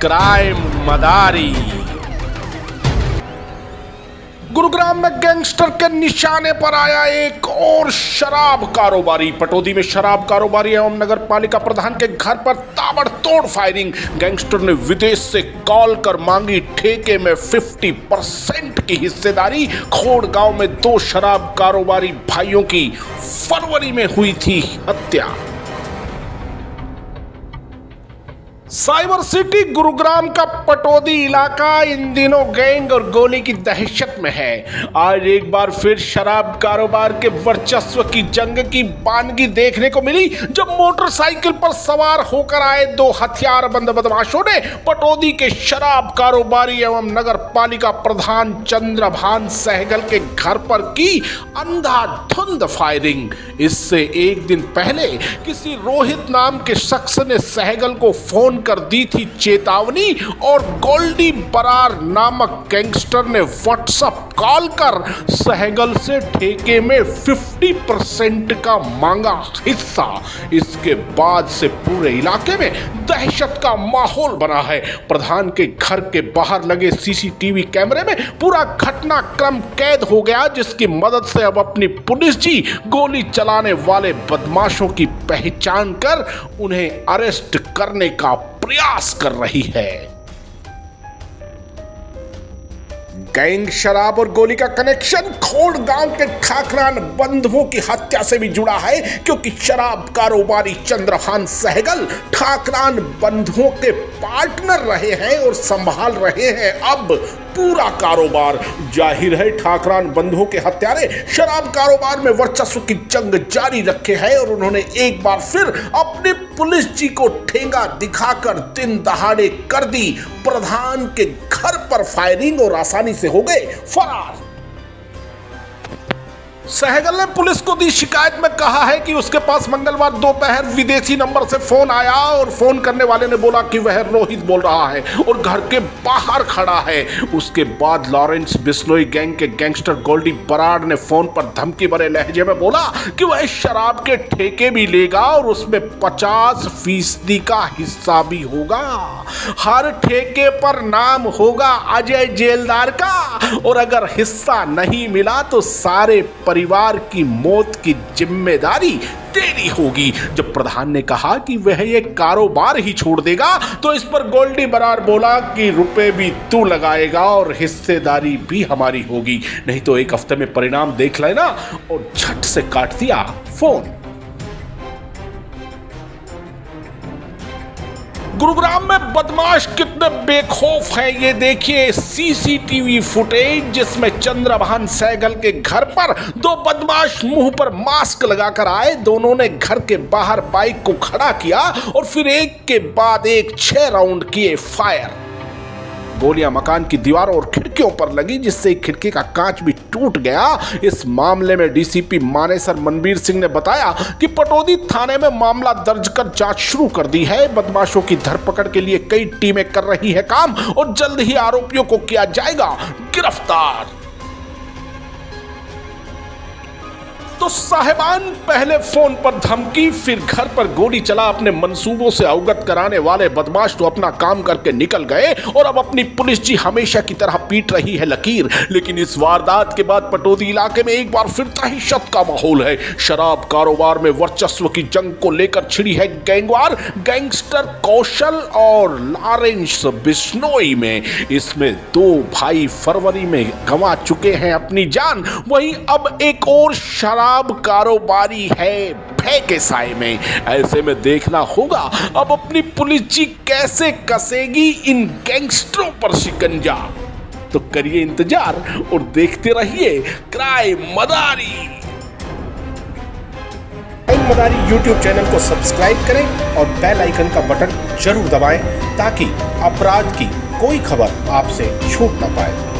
Crime मदारी। गुरुग्राम में gangster के निशाने पर आया एक और शराब कारोबारी। पटौदी में शराब कारोबारी एवं नगर पालिका प्रधान के घर पर ताबड़तोड़ फायरिंग। गैंगस्टर ने विदेश से कॉल कर मांगी, ठेके में 50 परसेंट की हिस्सेदारी। खोड़ गाँव में दो शराब कारोबारी भाइयों की फरवरी में हुई थी हत्या। साइबर सिटी गुरुग्राम का पटोदी इलाका इन दिनों गैंग और गोली की दहशत में है। आज एक बार फिर शराब कारोबार के वर्चस्व की जंग की बानगी देखने को मिली, जब मोटरसाइकिल पर सवार होकर आए दो हथियारबंद बदमाशों ने पटोदी के शराब कारोबारी एवं नगर पालिका प्रधान चंद्रभान सहगल के घर पर की अंधाधुंध फायरिंग। इससे एक दिन पहले किसी रोहित नाम के शख्स ने सहगल को फ़ोन कर दी थी चेतावनी और गोल्डी बरार नामक गैंगस्टर ने व्हाट्सएप कॉल कर सहगल से ठेके में 50 परसेंट का मांगा हिस्सा। इसके बाद से पूरे इलाके में दहशत का माहौल बना है। प्रधान के घर के बाहर लगे सीसीटीवी कैमरे में पूरा घटनाक्रम कैद हो गया, जिसकी मदद से अब अपनी पुलिस जी गोली चलाने वाले बदमाशों की पहचान कर उन्हें अरेस्ट करने का प्रयास कर रही है। गैंग शराब और गोली का कनेक्शन खोड़ गाँव के खाकरान बंधुओं की हत्या से भी जुड़ा है, क्योंकि शराब कारोबारी चंद्रहान सहगल ठाकरान बंधुओं के पार्टनर रहे हैं और संभाल रहे हैं। अब पूरा कारोबार। ज़ाहिर है, ठाकरान बंधुओं के हत्यारे शराब कारोबार में वर्चस्व की जंग जारी रखे है और उन्होंने एक बार फिर अपने पुलिस जी को ठेंगा दिखाकर दिन दहाड़े कर दी। प्रधान के घर पर फायरिंग और आसानी से हो गए फरार। सहगल ने पुलिस को दी शिकायत में कहा है कि उसके पास मंगलवार दोपहर विदेशी नंबर से फ़ोन आया और फ़ोन करने वाले ने बोला कि वह रोहित बोल रहा है और घर के बाहर खड़ा है। उसके बाद लॉरेंस बिस्नोई गैंग के गैंगस्टर गोल्डी बराड ने फ़ोन पर धमकी भरे लहजे में बोला कि वह शराब के ठेके भी लेगा और उसमें पचास फ़ीसदी का हिस्सा भी होगा। हर ठेके पर नाम होगा अजय जेलदार का और अगर हिस्सा नहीं मिला तो सारे परिवार की मौत की ज़िम्मेदारी तेरी होगी। जब प्रधान ने कहा कि वह ये कारोबार ही छोड़ देगा तो इस पर गोल्डी बरार बोला कि रुपए भी तू लगाएगा और हिस्सेदारी भी हमारी होगी। नहीं तो एक हफ़्ते में परिणाम देख लेना और झट से काट दिया फ़ोन। गुरुग्राम में बदमाश कितने बेखौफ हैं ये देखिए सीसीटीवी फुटेज, जिसमें चंद्रभान सैगल के घर पर दो बदमाश मुँह पर मास्क लगाकर आए। दोनों ने घर के बाहर बाइक को खड़ा किया और फिर एक के बाद एक छह राउंड किए फायर। गोलियाँ मकान की दीवारों और खिड़कियों पर लगी, जिससे खिड़की का कांच भी टूट गया। इस मामले में डीसीपी मानेसर मनबीर सिंह ने बताया कि पटोदी थाने में मामला दर्ज कर जाँच शुरू कर दी है। बदमाशों की धरपकड़ के लिए कई टीमें कर रही है काम, और जल्द ही आरोपियों को किया जाएगा गिरफ़्तार। तो साहेबान, पहले फ़ोन पर धमकी, फिर घर पर गोली चला, अपने मंसूबों से अवगत कराने वाले बदमाश तो अपना काम करके निकल गए और अब अपनी पुलिस जी हमेशा की तरह पीट रही है लकीर। लेकिन इस वारदात के बाद पटौदी इलाके में एक बार फिर दहशत का माहौल है। शराब कारोबार में वर्चस्व की जंग को लेकर छिड़ी है गैंगवार, गैंगस्टर कौशल और लॉरेंस बिश्नोई में। इसमें दो भाई फरवरी में गंवा चुके हैं अपनी जान। वहीं अब एक और शराब शराब कारोबारी है भय के साय में। ऐसे में देखना होगा, अब अपनी पुलिस जी कैसे कसेगी इन गैंगस्टरों पर शिकंजा। तो करिए इंतज़ार और देखते रहिए क्राइम मदारी। मदारी यूट्यूब चैनल को सब्सक्राइब करें और बेल आइकन का बटन ज़रूर दबाएँ ताकि अपराध की कोई खबर आपसे छूट ना पाए।